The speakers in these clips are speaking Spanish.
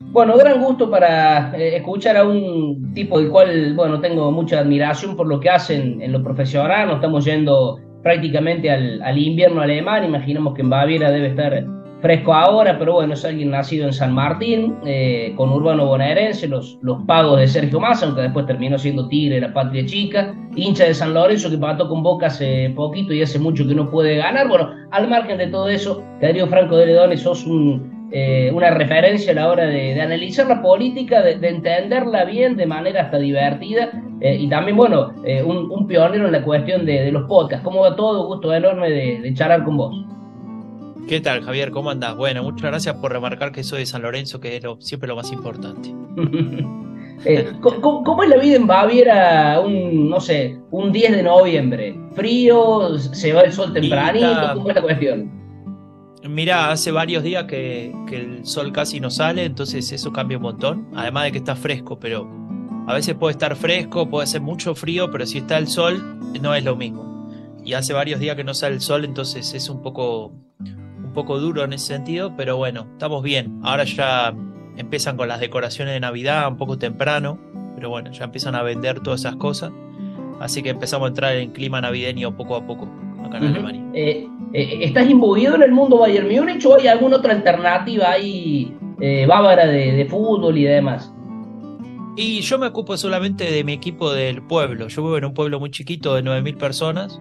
Bueno, gran gusto para eh, escuchar a un tipo del cual, bueno, tengo mucha admiración por lo que hacen en lo profesional. Nos estamos yendo prácticamente al, al invierno alemán. Imaginamos que en Baviera debe estar fresco ahora, pero bueno, es alguien nacido en San Martín, eh, con urbano bonaerense, los, los pagos de Sergio Massa, aunque después terminó siendo Tigre, la patria chica, hincha de San Lorenzo que pató con Boca hace poquito y hace mucho que no puede ganar. Bueno, al margen de todo eso, Darío Franco de Ledones sos un, eh, una referencia a la hora de, analizar la política, de, entenderla bien de manera hasta divertida eh, y también, bueno, un, pionero en la cuestión de, los podcasts. ¿Cómo va todo? Gusto enorme de, charlar con vos. ¿Qué tal, Javier? ¿Cómo andás? Bueno, muchas gracias por remarcar que soy de San Lorenzo, que es siempre lo más importante. Eh, ¿cómo, es la vida en Baviera un, no sé, un 10 de noviembre? ¿Frío? ¿Se va el sol tempranito? ¿Cómo es la cuestión? Mira, hace varios días que, el sol casi no sale, entonces eso cambia un montón. Además de que está fresco, pero a veces puede estar fresco, puede hacer mucho frío, pero si está el sol, no es lo mismo. Y hace varios días que no sale el sol, entonces es un poco poco duro en ese sentido, pero bueno, estamos bien. Ahora ya empiezan con las decoraciones de Navidad un poco temprano, pero bueno, ya empiezan a vender todas esas cosas. Así que empezamos a entrar en clima navideño poco a poco acá en Alemania. Eh, eh, ¿Estás imbuido en el mundo Bayern Múnich o hay alguna otra alternativa ahí eh, bávara de, de, fútbol y demás? Y yo me ocupo solamente de mi equipo del pueblo. Yo vivo en un pueblo muy chiquito de 9.000 personas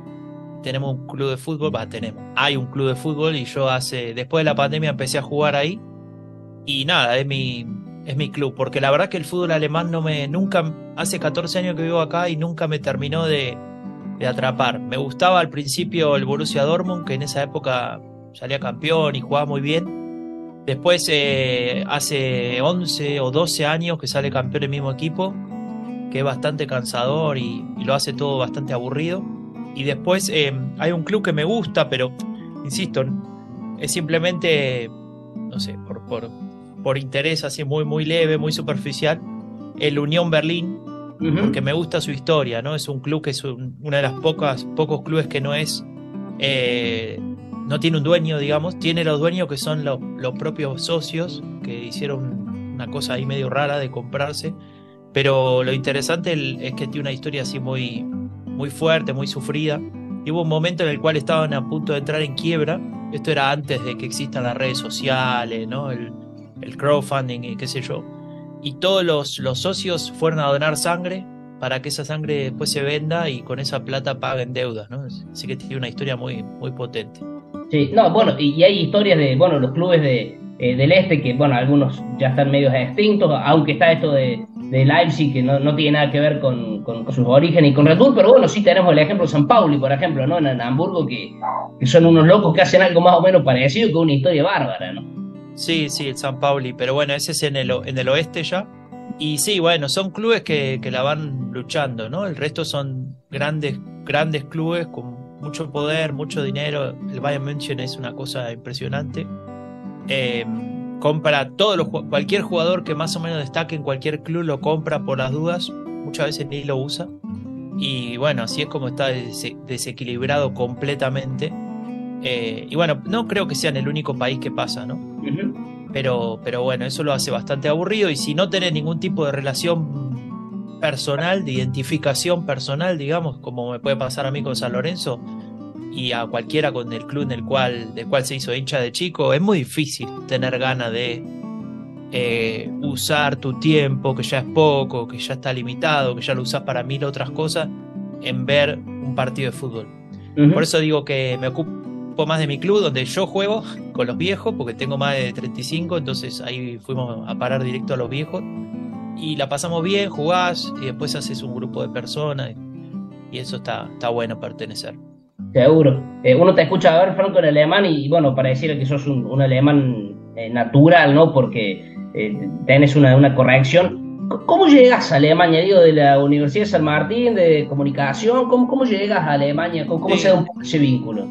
tenemos un club de fútbol, va, tenemos, hay un club de fútbol y yo hace, después de la pandemia empecé a jugar ahí y nada, es mi, es mi club, porque la verdad que el fútbol alemán no me, nunca, hace 14 años que vivo acá y nunca me terminó de, de atrapar. Me gustaba al principio el Borussia Dortmund, que en esa época salía campeón y jugaba muy bien. Después, eh, hace 11 o 12 años que sale campeón el mismo equipo, que es bastante cansador y lo hace todo bastante aburrido. Y después eh, hay un club que me gusta, pero insisto, es simplemente, no sé, por, por, por interés así muy, muy leve, muy superficial, el Unión Berlín, porque me gusta su historia, ¿no? Es un club que es una de las pocas, pocos clubes que no es, eh, no tiene un dueño, digamos, tiene los dueños que son los, los propios socios, que hicieron una cosa ahí medio rara de comprarse, pero lo interesante es que tiene una historia así muy, muy fuerte, muy sufrida. Hubo un momento en el cual estaban a punto de entrar en quiebra. Esto era antes de que existan las redes sociales, ¿no? el, crowdfunding y qué sé yo. Y todos los, los socios fueron a donar sangre para que esa sangre después se venda y con esa plata paguen deudas. ¿no? Así que tiene una historia muy, muy potente. Sí, no, bueno, y, hay historias de, bueno, los clubes de, eh, del este que, bueno, algunos ya están medios extintos, aunque está esto de, de Leipzig, que no, no, tiene nada que ver con, con, sus orígenes y con Red Bull, pero bueno, sí tenemos el ejemplo de San Pauli, por ejemplo, ¿no? En, Hamburgo, que, que, son unos locos que hacen algo más o menos parecido que una historia bárbara, ¿no? Sí, sí, el San Pauli, pero bueno, ese es en el, en el oeste ya. Y sí, bueno, son clubes que, que la van luchando, ¿no? El resto son grandes, grandes clubes con mucho poder, mucho dinero. El Bayern München es una cosa impresionante. Eh, compra todos los cualquier jugador que más o menos destaque en cualquier club lo compra por las dudas, muchas veces ni lo usa. Y bueno, así es como está desequilibrado completamente. Eh, y bueno, no creo que sean el único país que pasa, ¿no? Pero, pero bueno, eso lo hace bastante aburrido. Y si no tenés ningún tipo de relación personal, de identificación personal, digamos, como me puede pasar a mí con San Lorenzo, y a cualquiera con el club en el cual, del cual se hizo hincha de chico, es muy difícil tener ganas de eh, usar tu tiempo, que ya es poco, que ya está limitado, que ya lo usas para mil otras cosas, en ver un partido de fútbol. Por eso digo que me ocupo más de mi club, donde yo juego con los viejos, porque tengo más de 35, entonces ahí fuimos a parar directo a los viejos. Y la pasamos bien, jugás, y después haces un grupo de personas, y eso está, está bueno pertenecer. Seguro. Eh, uno te escucha ver Franco en alemán y, bueno, para decir que sos un, alemán eh, natural, ¿no? Porque eh, tenés una, una corrección. ¿Cómo llegas a Alemania? Digo, de la Universidad de San Martín, de comunicación, ¿cómo, cómo llegas a Alemania? ¿Cómo, se da ese vínculo?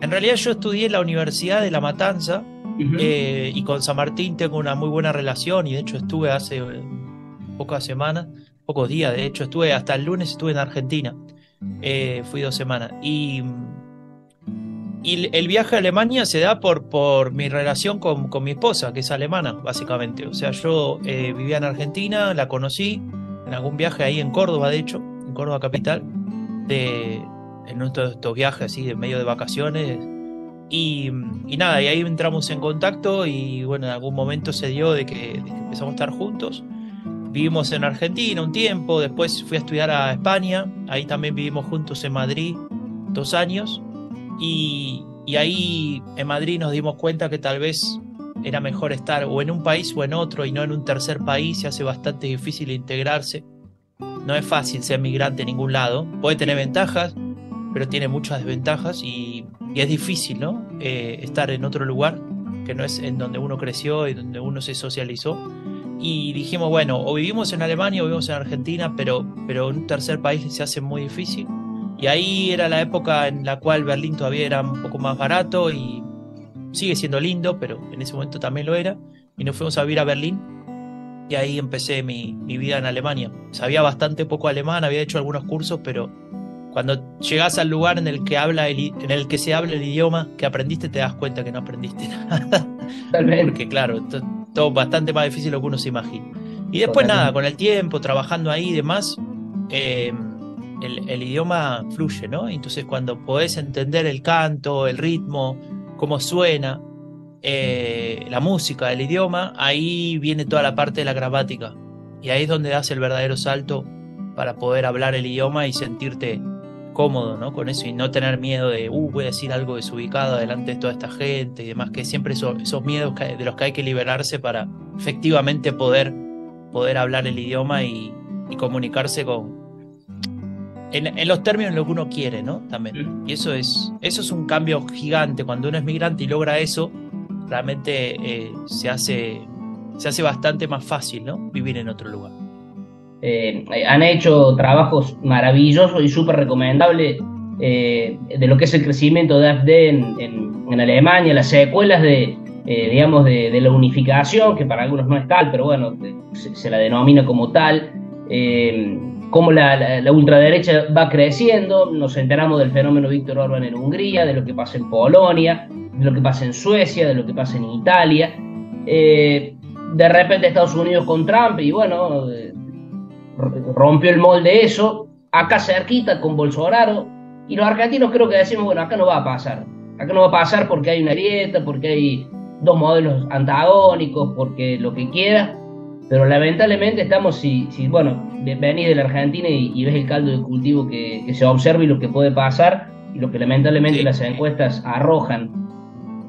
En realidad yo estudié en la Universidad de La Matanza y con San Martín tengo una muy buena relación y de hecho estuve hace pocas semanas, pocos días, de hecho estuve hasta el lunes estuve en Argentina. Eh, fui dos semanas. Y y el viaje a Alemania se da por, por mi relación con, con mi esposa, que es alemana, básicamente. O sea, yo eh, vivía en Argentina, la conocí en algún viaje ahí en Córdoba, de hecho, en Córdoba capital, de, en estos, estos viajes así de medio de vacaciones. Y, y, nada, y ahí entramos en contacto y bueno, en algún momento se dio de que, de que empezamos a estar juntos. Vivimos en Argentina un tiempo, después fui a estudiar a España, ahí también vivimos juntos en Madrid dos años y, ahí en Madrid nos dimos cuenta que tal vez era mejor estar o en un país o en otro y no en un tercer país. Se hace bastante difícil integrarse. No es fácil ser migrante en ningún lado. Puede tener ventajas, pero tiene muchas desventajas y, es difícil, ¿no? Eh, estar en otro lugar que no es en donde uno creció y donde uno se socializó. Y dijimos, bueno, o vivimos en Alemania o vivimos en Argentina, pero, pero en un tercer país se hace muy difícil. Y ahí era la época en la cual Berlín todavía era un poco más barato y sigue siendo lindo, pero en ese momento también lo era. Y nos fuimos a vivir a Berlín y ahí empecé mi, mi vida en Alemania. Sabía bastante poco alemán, había hecho algunos cursos, pero cuando llegas al lugar en el que habla en el que se habla el idioma que aprendiste te das cuenta que no aprendiste nada porque claro todo bastante más difícil de lo que uno se imagina y después nada con el tiempo trabajando ahí y demás eh, el, idioma fluye, ¿no? Entonces cuando podés entender el canto, el ritmo, cómo suena, eh, la música, el idioma, ahí viene toda la parte de la gramática. Y ahí es donde das el verdadero salto para poder hablar el idioma y sentirte cómodo ¿no? con eso y no tener miedo de, uh, voy a decir algo desubicado delante de toda esta gente y demás, que siempre esos, esos miedos de los que hay que liberarse para efectivamente poder, poder hablar el idioma y comunicarse con, en, los términos de lo que uno quiere, ¿no? También. Y eso es, eso es un cambio gigante. Cuando uno es migrante y logra eso, realmente eh, se, hace, se hace bastante más fácil, ¿no? Vivir en otro lugar. Eh, han hecho trabajos maravillosos y súper recomendables eh, de lo que es el crecimiento de AFD en, Alemania, las secuelas de, digamos, de, la unificación, que para algunos no es tal, pero bueno, se, la denomina como tal cómo la, ultraderecha va creciendo, nos enteramos del fenómeno Víctor Orban en Hungría, de lo que pasa en Polonia, de lo que pasa en Suecia, de lo que pasa en Italia. Eh, de repente Estados Unidos con Trump y bueno, eh, rompió el molde eso, acá cerquita con Bolsonaro, y los argentinos creo que decimos, bueno, acá no va a pasar, acá no va a pasar porque hay una grieta, porque hay dos modelos antagónicos, porque lo que quiera, pero lamentablemente estamos, si, si bueno, venís de la Argentina y, ves el caldo de cultivo que, se observa y lo que puede pasar y lo que lamentablemente las encuestas arrojan.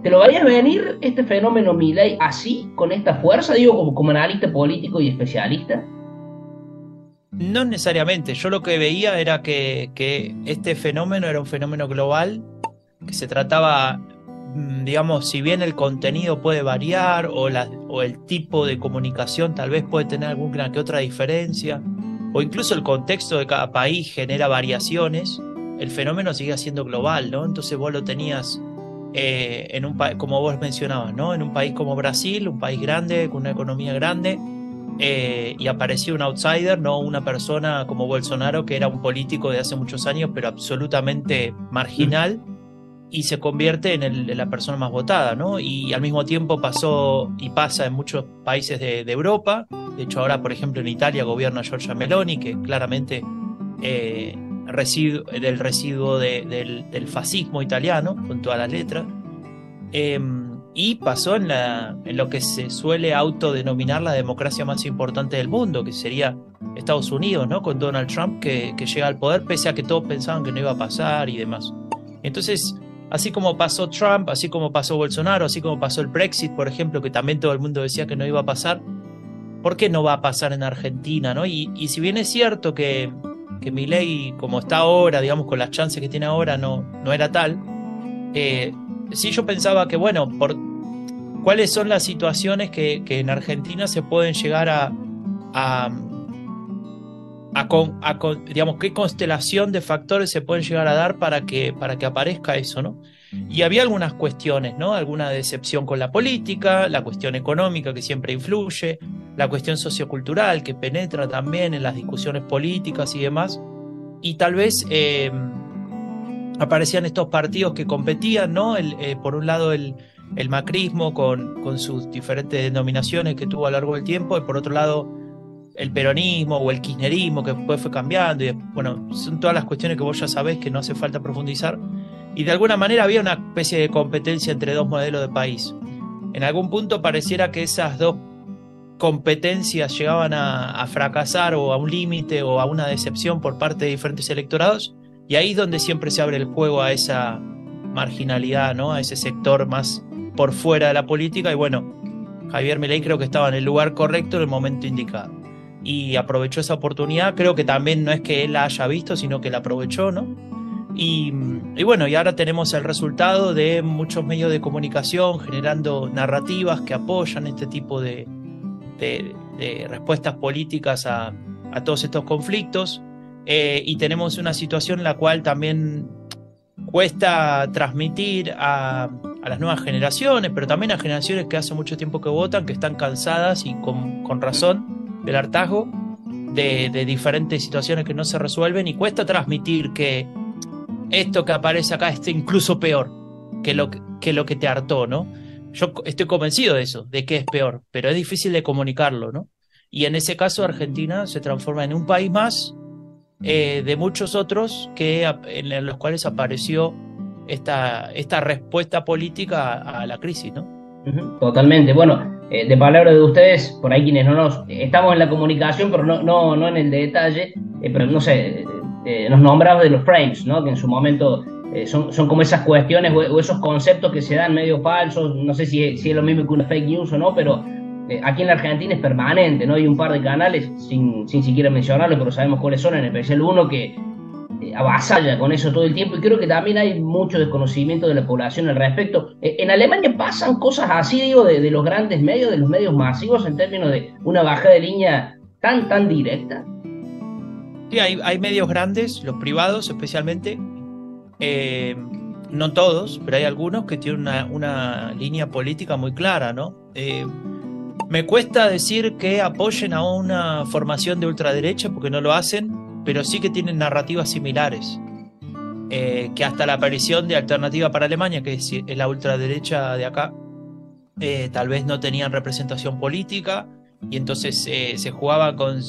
¿Te lo vayas a venir este fenómeno Milei así, con esta fuerza, digo, como, como analista político y especialista? No necesariamente. Yo lo que veía era que, este fenómeno era un fenómeno global, que se trataba Mm, digamos, si bien el contenido puede variar o el tipo de comunicación tal vez puede tener alguna que otra diferencia, o incluso el contexto de cada país genera variaciones, el fenómeno sigue siendo global, ¿no? Entonces vos lo tenías eh, en un país, como vos mencionabas, ¿no? En un país como Brasil, un país grande, con una economía grande, eh, y apareció un outsider, no una persona como Bolsonaro, que era un político de hace muchos años, pero absolutamente marginal y se convierte en, la persona más votada, ¿no? Y al mismo tiempo pasó y pasa en muchos países de, Europa. De hecho, ahora, por ejemplo, en Italia gobierna Giorgia Meloni, que claramente eh, del residuo del, fascismo italiano, con todas las letras. Em, y pasó en, la, en lo que se suele autodenominar la democracia más importante del mundo, que sería Estados Unidos, ¿no? Con Donald Trump, que, llega al poder pese a que todos pensaban que no iba a pasar y demás. Entonces, Así como pasó Trump, así como pasó Bolsonaro, así como pasó el Brexit, por ejemplo, que también todo el mundo decía que no iba a pasar, ¿por qué no va a pasar en Argentina? ¿no? Y, si bien es cierto que, que mi ley, como está ahora, digamos, con las chances que tiene ahora, no, no era tal, eh, sí yo pensaba que, bueno, por, ¿cuáles son las situaciones que, que en Argentina se pueden llegar a, a a, digamos, qué constelación de factores se pueden llegar a dar para que, para que aparezca eso, ¿no? Y había algunas cuestiones, ¿no? Alguna decepción con la política, la cuestión económica que siempre influye, la cuestión sociocultural que penetra también en las discusiones políticas y demás. Y tal vez eh, aparecían estos partidos que competían, ¿no? Eh, por un lado el, el macrismo con, con, sus diferentes denominaciones que tuvo a lo largo del tiempo y por otro lado el peronismo o el kirchnerismo que después fue cambiando y bueno, son todas las cuestiones que vos ya sabés que no hace falta profundizar y de alguna manera había una especie de competencia entre dos modelos de país. En algún punto pareciera que esas dos competencias llegaban a, fracasar o a un límite o a una decepción por parte de diferentes electorados y ahí es donde siempre se abre el juego a esa marginalidad, ¿no? a ese sector más por fuera de la política y bueno, Javier Milei creo que estaba en el lugar correcto en el momento indicado y aprovechó esa oportunidad, creo que también no es que él la haya visto, sino que la aprovechó, ¿no? Y, y, bueno, y ahora tenemos el resultado de muchos medios de comunicación generando narrativas que apoyan este tipo de, respuestas políticas a, a, todos estos conflictos. Eh, y tenemos una situación en la cual también cuesta transmitir a, a, las nuevas generaciones, pero también a generaciones que hace mucho tiempo que votan, que están cansadas y con, razón del hartazgo de, de, diferentes situaciones que no se resuelven y cuesta transmitir que esto que aparece acá esté incluso peor que lo que, lo que te hartó, ¿no? Yo estoy convencido de eso, de que es peor, pero es difícil de comunicarlo, ¿no? Y en ese caso Argentina se transforma en un país más eh, de muchos otros que, en los cuales apareció esta, esta respuesta política a, la crisis, ¿no? Totalmente. Bueno, eh, de palabra de ustedes, por ahí quienes no nos... Estamos en la comunicación, pero no, no, no en el detalle, eh, pero no sé, nos nombramos de los frames, ¿no? Que en su momento eh, son, son, como esas cuestiones o, esos conceptos que se dan medio falsos, no sé si, si es lo mismo que una fake news o no, pero eh, aquí en la Argentina es permanente, ¿no? Hay un par de canales, sin, sin siquiera mencionarlo, pero sabemos cuáles son, en especial uno que eh, avasalla con eso todo el tiempo y creo que también hay mucho desconocimiento de la población al respecto. en Alemania pasan cosas así, digo, de, los grandes medios, de los medios masivos en términos de una baja de línea tan, tan directa. Sí, hay, hay medios grandes, los privados especialmente, eh, no todos, pero hay algunos que tienen una, línea política muy clara, ¿no? Eh, me cuesta decir que apoyen a una formación de ultraderecha porque no lo hacen, pero sí que tienen narrativas similares. Eh, que hasta la aparición de Alternativa para Alemania, que es la ultraderecha de acá, tal vez no tenían representación política y entonces se jugaba con,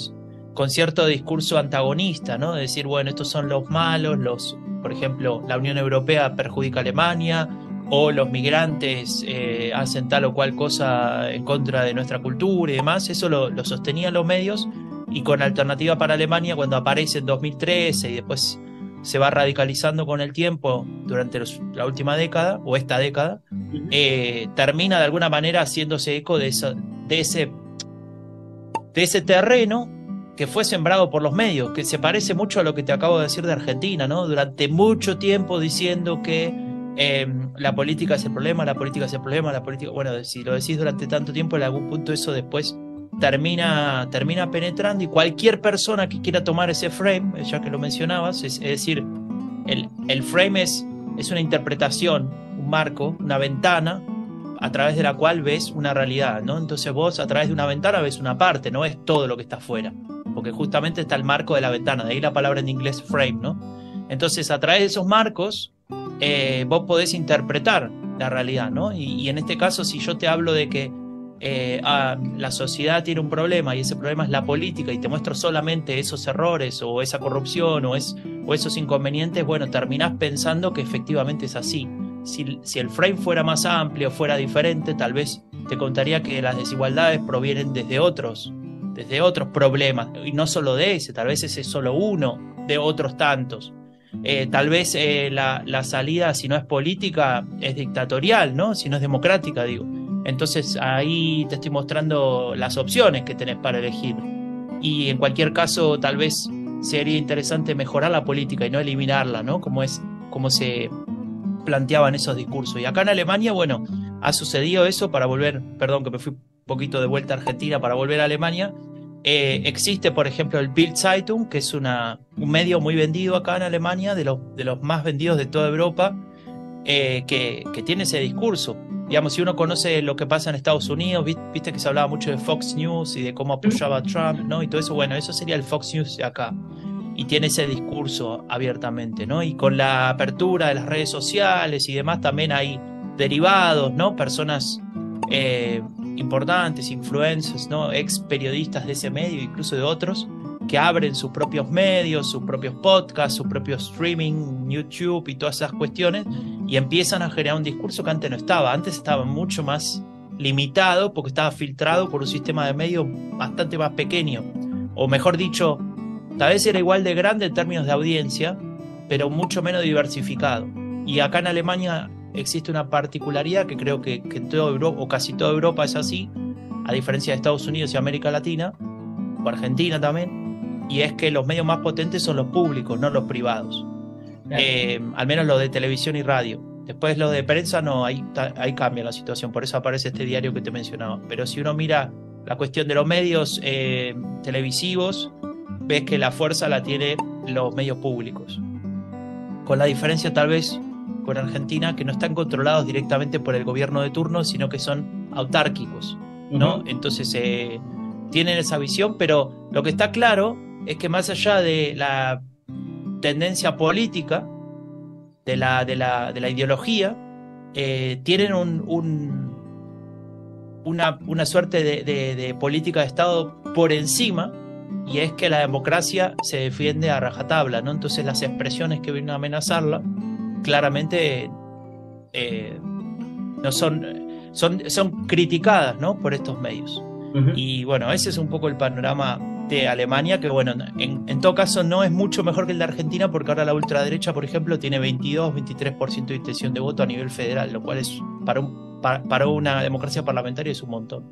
con cierto discurso antagonista, ¿no? De decir, bueno, estos son los malos, los, por ejemplo, la Unión Europea perjudica a Alemania o los migrantes eh, hacen tal o cual cosa en contra de nuestra cultura y demás, eso lo, lo sostenían los medios y con Alternativa para Alemania cuando aparece en 2013 y después se va radicalizando con el tiempo durante la última década o esta década, eh, termina de alguna manera haciéndose eco de, de, ese, de ese terreno que fue sembrado por los medios, que se parece mucho a lo que te acabo de decir de Argentina, ¿no? Durante mucho tiempo diciendo que em, la política es el problema, la política es el problema, la política. Bueno, si lo decís durante tanto tiempo, en algún punto eso después termina, termina penetrando y cualquier persona que quiera tomar ese frame, ya que lo mencionabas, es, decir, el, el frame es, es una interpretación, un marco, una ventana a través de la cual ves una realidad, ¿no? Entonces vos a través de una ventana ves una parte, no es todo lo que está afuera porque justamente está el marco de la ventana, de ahí la palabra en inglés frame, ¿no? Entonces, a través de esos marcos, eh, vos podés interpretar la realidad, ¿no? Y, en este caso, si yo te hablo de que eh, ah, la sociedad tiene un problema y ese problema es la política y te muestro solamente esos errores o esa corrupción o, es, o esos inconvenientes, bueno, terminás pensando que efectivamente es así. Si, si el frame fuera más amplio, fuera diferente, tal vez te contaría que las desigualdades provienen desde otros desde otros problemas, y no solo de ese, tal vez ese es solo uno de otros tantos. Eh, tal vez eh, la, la, salida, si no es política, es dictatorial, ¿no? Si no es democrática, digo. Entonces ahí te estoy mostrando las opciones que tenés para elegir. Y en cualquier caso, tal vez sería interesante mejorar la política y no eliminarla, ¿no? Como es, como se planteaban esos discursos. Y acá en Alemania, bueno, ha sucedido eso para volver, perdón que me fui un poquito de vuelta a Argentina, para volver a Alemania, eh, existe, por ejemplo, el Bild Zeitung, que es una, un medio muy vendido acá en Alemania, de los, de los más vendidos de toda Europa, eh, que, que, tiene ese discurso. Digamos, si uno conoce lo que pasa en Estados Unidos, viste que se hablaba mucho de Fox News y de cómo apoyaba a Trump, ¿no? Y todo eso, bueno, eso sería el Fox News de acá. y tiene ese discurso abiertamente, ¿no? Y con la apertura de las redes sociales y demás también hay derivados, ¿no? Personas eh, importantes, influencers, ¿no? Ex periodistas de ese medio, incluso de otros, que abren sus propios medios, sus propios podcasts, su propio streaming, YouTube y todas esas cuestiones, y empiezan a generar un discurso que antes no estaba. Antes estaba mucho más limitado porque estaba filtrado por un sistema de medios bastante más pequeño. O mejor dicho, tal vez era igual de grande en términos de audiencia, pero mucho menos diversificado. Y acá en Alemania existe una particularidad que creo que, en toda Europa, o casi toda Europa es así, a diferencia de Estados Unidos y América Latina, o Argentina también, y es que los medios más potentes son los públicos, no los privados. Eh, al menos los de televisión y radio. Después lo de prensa no, ahí, ahí cambia la situación, por eso aparece este diario que te mencionaba. Pero si uno mira la cuestión de los medios eh, televisivos, ves que la fuerza la tienen los medios públicos. Con la diferencia tal vez con Argentina que no están controlados directamente por el gobierno de turno, sino que son autárquicos, ¿no? Entonces eh, tienen esa visión, pero lo que está claro es que más allá de la tendencia política, de la, de la, de la ideología, eh, tienen un, una, una, suerte de, de, política de Estado por encima, y es que la democracia se defiende a rajatabla, ¿no? Entonces las expresiones que vienen a amenazarla, claramente eh, no son, son, son criticadas, ¿no? Por estos medios. Y bueno, ese es un poco el panorama Alemania, que bueno, en, todo caso no es mucho mejor que el de Argentina, porque ahora la ultraderecha, por ejemplo, tiene 22, 23% de intención de voto a nivel federal, lo cual es para, un, para, una democracia parlamentaria es un montón.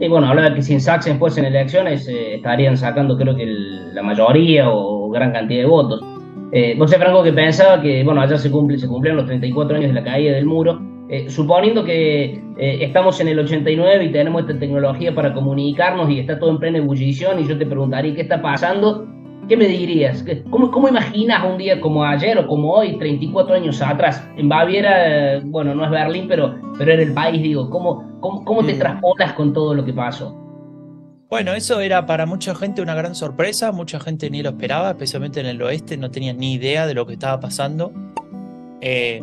Y bueno, habla de que si Sachsen fuesen elecciones eh, estarían sacando creo que la mayoría o, gran cantidad de votos. Eh, Franco, que pensaba que, bueno, allá se, cumple, se cumplieron los 34 años de la caída del muro, eh, suponiendo que eh, estamos en el 89 y tenemos esta tecnología para comunicarnos y está todo en plena ebullición y yo te preguntaría qué está pasando, ¿qué me dirías? ¿Cómo, ¿Cómo, imaginas un día como ayer o como hoy, 34 años atrás? En Baviera, bueno, no es Berlín, pero, pero en el país, digo, ¿cómo, cómo, cómo te traspolas con todo lo que pasó? Bueno, eso era para mucha gente una gran sorpresa, mucha gente ni lo esperaba, especialmente en el oeste, no tenían ni idea de lo que estaba pasando. Eh,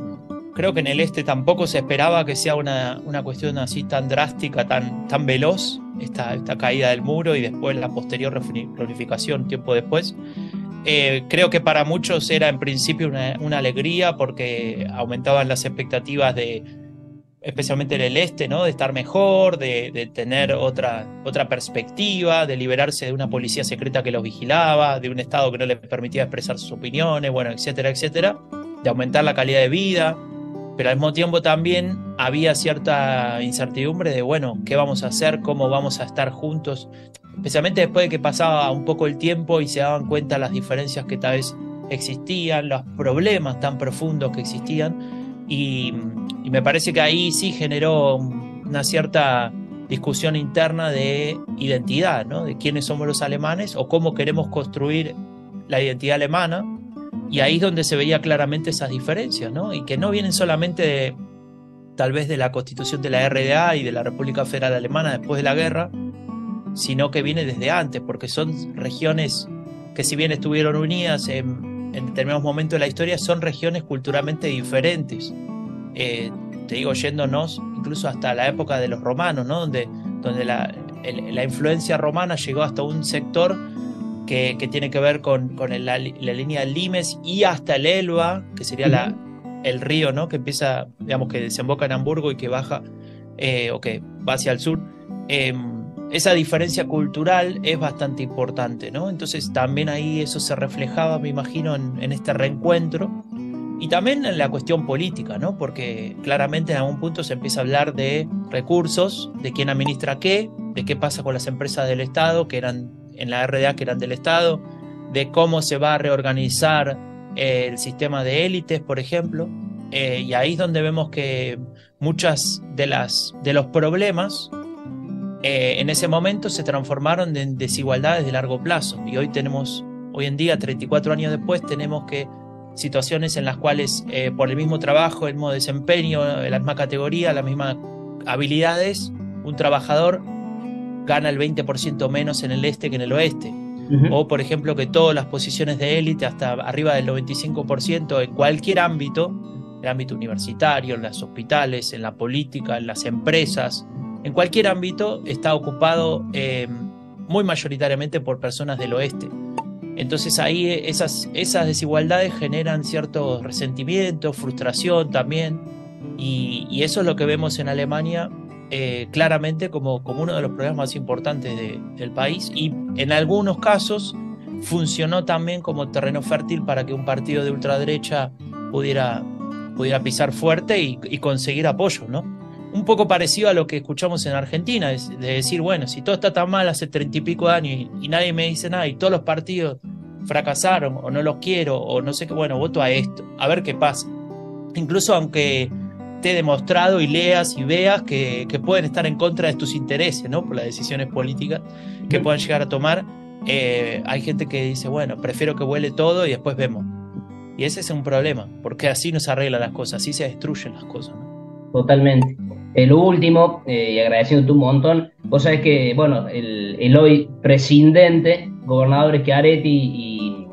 Creo que en el este tampoco se esperaba que sea una, una cuestión así tan drástica, tan, tan veloz, esta, esta caída del muro y después la posterior reunificación tiempo después. Eh, creo que para muchos era en principio una, una, alegría porque aumentaban las expectativas de, especialmente en el este, ¿no? de estar mejor, de, de, tener otra, otra perspectiva, de liberarse de una policía secreta que los vigilaba, de un Estado que no les permitía expresar sus opiniones, bueno, etcétera, etcétera, de aumentar la calidad de vida, pero al mismo tiempo también había cierta incertidumbre de, bueno, ¿qué vamos a hacer? ¿Cómo vamos a estar juntos? Especialmente después de que pasaba un poco el tiempo y se daban cuenta las diferencias que tal vez existían, los problemas tan profundos que existían. Y, me parece que ahí sí generó una cierta discusión interna de identidad, ¿no? De quiénes somos los alemanes o cómo queremos construir la identidad alemana y ahí es donde se veía claramente esas diferencias, ¿no? Y que no vienen solamente tal vez de la constitución de la RDA y de la República Federal Alemana después de la guerra, sino que viene desde antes, porque son regiones que si bien estuvieron unidas en, determinados momentos de la historia, son regiones culturalmente diferentes. Eh, te digo, yéndonos incluso hasta la época de los romanos, ¿no? Donde, donde la, la influencia romana llegó hasta un sector que, tiene que ver con, la, línea del Limes y hasta el Elba, que sería la, el río, ¿no? Que empieza, digamos, que desemboca en Hamburgo y que baja, eh, o que va hacia el sur. Em, esa diferencia cultural es bastante importante, ¿no? Entonces también ahí eso se reflejaba, me imagino, en, este reencuentro. Y también en la cuestión política, ¿no? Porque claramente en algún punto se empieza a hablar de recursos, de quién administra qué, de qué pasa con las empresas del Estado, que eran en la RDA que eran del Estado, de cómo se va a reorganizar eh, el sistema de élites, por ejemplo. Eh, y ahí es donde vemos que muchas de, las, de los problemas eh, en ese momento se transformaron en desigualdades de largo plazo. Y hoy tenemos, hoy en día, 34 años después, tenemos que situaciones en las cuales por el mismo trabajo, el mismo desempeño, la misma categoría, las mismas habilidades, un trabajador gana el 20% menos en el este que en el oeste. o por ejemplo que todas las posiciones de élite, hasta arriba del 95% en cualquier ámbito, el ámbito universitario, en los hospitales, en la política, en las empresas, en cualquier ámbito está ocupado eh, muy mayoritariamente por personas del oeste. Entonces ahí esas, esas desigualdades generan cierto resentimiento, frustración también, y, eso es lo que vemos en Alemania eh, claramente como, como uno de los problemas más importantes del país, y en algunos casos funcionó también como terreno fértil para que un partido de ultraderecha pudiera, pudiera pisar fuerte y, y conseguir apoyo, ¿no? un poco parecido a lo que escuchamos en Argentina, de, decir, bueno, si todo está tan mal hace treinta y pico de años y, nadie me dice nada y todos los partidos fracasaron o no los quiero o no sé qué, bueno, voto a esto, a ver qué pasa. Incluso aunque demostrado y leas y veas que, pueden estar en contra de tus intereses, ¿no? Por las decisiones políticas que puedan llegar a tomar, eh, hay gente que dice, bueno, prefiero que huele todo y después vemos. Y ese es un problema, porque así no se arreglan las cosas, así se destruyen las cosas. Totalmente. El último, eh, y agradeciéndote un montón, vos sabés que, bueno, el, hoy presidente, gobernador Schiaretti y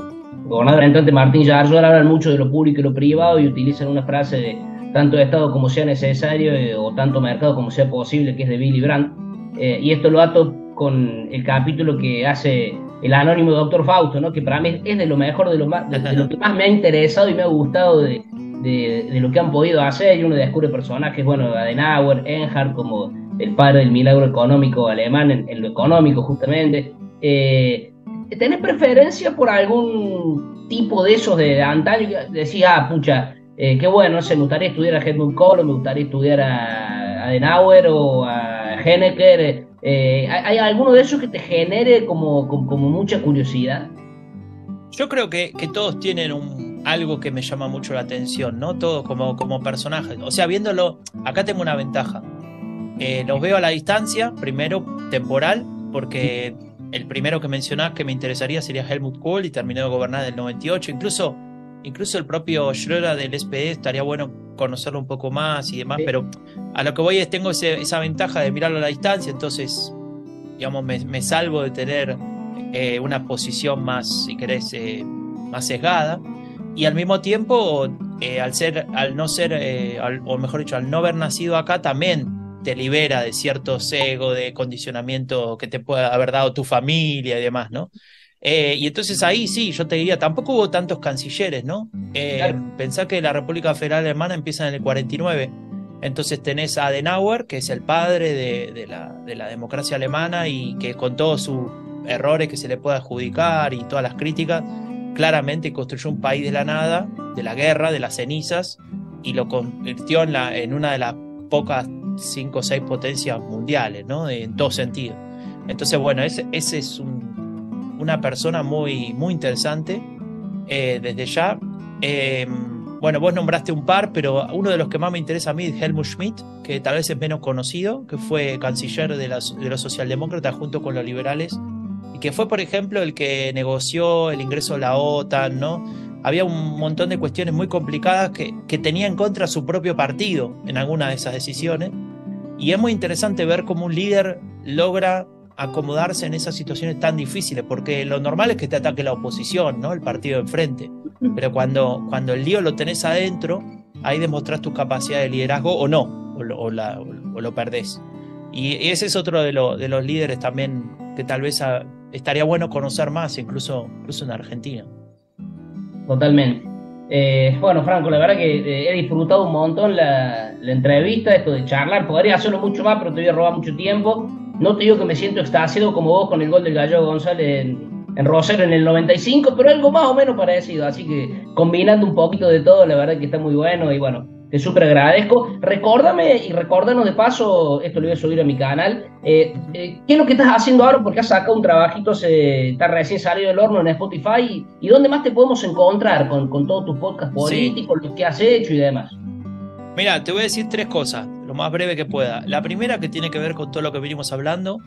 gobernador entrante Martín Yarlor hablan mucho de lo público y lo privado y utilizan una frase de tanto Estado como sea necesario eh, o tanto mercado como sea posible, que es de Billy Brandt. Eh, y esto lo ato con el capítulo que hace el anónimo Doctor Fausto, ¿no? que para mí es de lo mejor, de lo, más, de lo que más me ha interesado y me ha gustado de, de, lo que han podido hacer y uno descubre personajes, bueno, Adenauer, Enhard como el padre del milagro económico alemán en, lo económico justamente. Eh, ¿Tenés preferencia por algún tipo de esos de antaño? Decís, ah, pucha, eh, qué bueno, no sé, me gustaría estudiar a Helmut Kohl, me gustaría estudiar a Adenauer o a Hennecker. Eh, ¿Hay alguno de esos que te genere como, como, mucha curiosidad? Yo creo que, que todos tienen un, algo que me llama mucho la atención, ¿no? Todo como, como personaje. O sea, viéndolo, acá tengo una ventaja. Eh, los veo a la distancia, primero temporal, porque el primero que mencionás que me interesaría sería Helmut Kohl y terminó de gobernar en el 98. Incluso, incluso el propio Schröder del SPD estaría bueno conocerlo un poco más y demás, pero a lo que voy es tengo esa ventaja de mirarlo a la distancia, entonces, digamos, me, salvo de tener eh, una posición más, si querés, eh, más sesgada. Y al mismo tiempo, eh, al, ser, al no ser, o mejor dicho, al no haber nacido acá, también te libera de cierto ego, de condicionamiento que te puede haber dado tu familia y demás, ¿no? Eh, y entonces ahí sí, yo te diría, tampoco hubo tantos cancilleres, ¿no? Pensá que la República Federal Alemana empieza en el 49. Entonces tenés a Adenauer, que es el padre de, la, de la democracia alemana y que con todos sus errores que se le puede adjudicar y todas las críticas, claramente construyó un país de la nada, de la guerra, de las cenizas, y lo convirtió en, la, en una de las pocas cinco o seis potencias mundiales, ¿no? En todo sentido. Entonces, bueno, ese, ese es una persona muy, muy interesante eh, desde ya. Eh, bueno, vos nombraste un par, pero uno de los que más me interesa a mí es Helmut Schmidt, que tal vez es menos conocido, que fue canciller de, las, de los socialdemócratas junto con los liberales que fue, por ejemplo, el que negoció el ingreso a la OTAN, ¿no? Había un montón de cuestiones muy complicadas que, que tenía en contra su propio partido en alguna de esas decisiones. Y es muy interesante ver cómo un líder logra acomodarse en esas situaciones tan difíciles, porque lo normal es que te ataque la oposición, ¿no? El partido enfrente. Pero cuando, cuando el lío lo tenés adentro, ahí demostrás tu capacidad de liderazgo o no, o lo, o lo perdés. Y ese es otro de, de los líderes también que tal vez estaría bueno conocer más, incluso, incluso en Argentina. Totalmente. Eh, bueno, Franco, la verdad que eh, he disfrutado un montón la, entrevista, esto de charlar. Podría hacerlo mucho más, pero te voy a robar mucho tiempo. No te digo que me siento extasiado como vos con el gol del Gallego González en, en Rosero en el 95, pero algo más o menos parecido. Así que combinando un poquito de todo, la verdad que está muy bueno. Y bueno, te súper agradezco. Recórdame y recórdanos de paso, esto lo voy a subir a mi canal, eh, eh, ¿qué es lo que estás haciendo ahora? Porque has sacado un trabajito, se, está recién salido del horno en Spotify. ¿Y dónde más te podemos encontrar con, con todos tus podcasts políticos, lo que has hecho y demás? Mira, te voy a decir tres cosas, lo más breve que pueda. La primera que tiene que ver con todo lo que venimos hablando.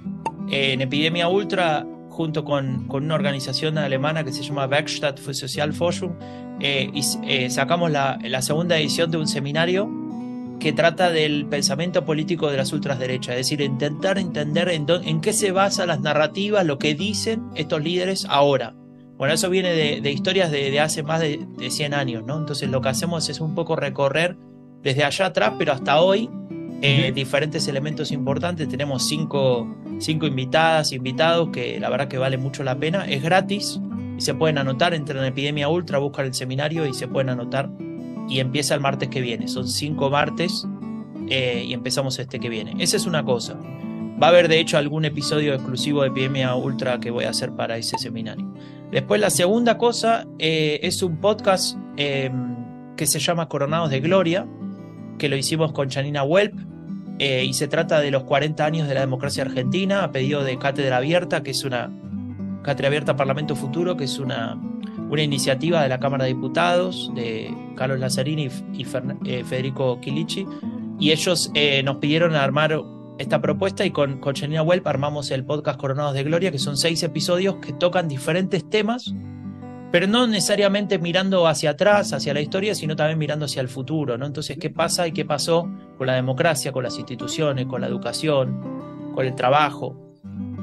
en Epidemia Ultra junto con, con, una organización alemana que se llama Werkstatt für Forum, eh, y, eh, sacamos la, la, segunda edición de un seminario que trata del pensamiento político de las ultraderechas, es decir, intentar entender en, en, qué se basan las narrativas, lo que dicen estos líderes ahora. Bueno, eso viene de, historias de, hace más de, 100 años, ¿no? Entonces lo que hacemos es un poco recorrer desde allá atrás, pero hasta hoy, eh, diferentes elementos importantes. Tenemos cinco, cinco invitadas, invitados, que la verdad que vale mucho la pena. Es gratis y se pueden anotar, entran en Epidemia Ultra, buscan el seminario y se pueden anotar y empieza el martes que viene. Son cinco martes eh, y empezamos este que viene. Esa es una cosa. Va a haber de hecho algún episodio exclusivo de Epidemia Ultra que voy a hacer para ese seminario. Después la segunda cosa eh, es un podcast eh, que se llama Coronados de Gloria, que lo hicimos con Janina Welp. Y se trata de los 40 años de la democracia argentina a pedido de Cátedra Abierta, que es una Cátedra Abierta Parlamento Futuro, que es una una iniciativa de la Cámara de Diputados, de Carlos Lazzarini y eh, Federico Quilici, y ellos eh, nos pidieron armar esta propuesta y con, con Janina Welp armamos el podcast Coronados de Gloria, que son seis episodios que tocan diferentes temas, pero no necesariamente mirando hacia atrás, hacia la historia, sino también mirando hacia el futuro, ¿no? Entonces, ¿qué pasa y qué pasó con la democracia, con las instituciones, con la educación, con el trabajo,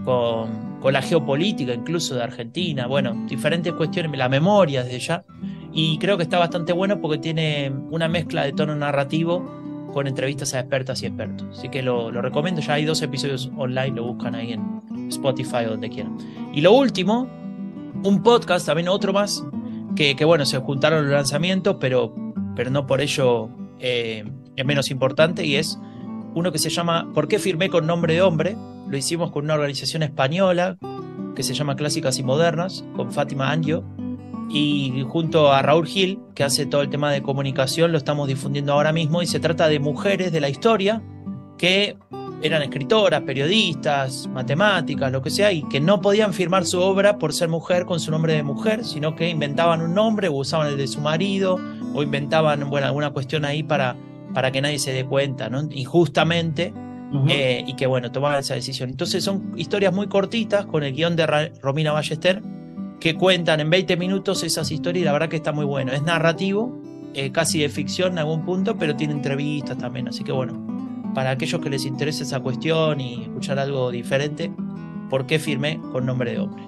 con con la geopolítica incluso de Argentina, bueno, diferentes cuestiones, la memoria desde ya, y creo que está bastante bueno porque tiene una mezcla de tono narrativo con entrevistas a expertas y expertos. Así que lo, recomiendo, ya hay dos episodios online, lo buscan ahí en Spotify o donde quieran. Y lo último, un podcast, también otro más, que, bueno, se juntaron los lanzamientos, pero, pero no por ello eh, es menos importante, y es uno que se llama ¿Por qué firmé con nombre de hombre? Lo hicimos con una organización española que se llama Clásicas y Modernas, con Fátima Angio, y junto a Raúl Gil, que hace todo el tema de comunicación, lo estamos difundiendo ahora mismo, y se trata de mujeres de la historia que eran escritoras, periodistas, matemáticas, lo que sea, y que no podían firmar su obra por ser mujer con su nombre de mujer, sino que inventaban un nombre o usaban el de su marido, o inventaban bueno, alguna cuestión ahí para, para que nadie se dé cuenta, ¿no? Injustamente eh, y que bueno, tomaban esa decisión. Entonces son historias muy cortitas con el guion de Romina Ballester que cuentan en 20 minutos esas historias y la verdad que está muy bueno. Es narrativo, eh, casi de ficción en algún punto, pero tiene entrevistas también. Así que bueno, para aquellos que les interese esa cuestión y escuchar algo diferente, ¿por qué firmé con nombre de hombre?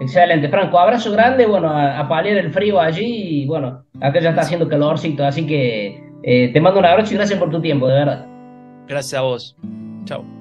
Excelente, Franco. Abrazo grande, bueno, a, paliar el frío allí y bueno, acá ya está haciendo calorcito, así que eh, te mando un abrazo y gracias por tu tiempo, de verdad. Gracias a vos. Chao.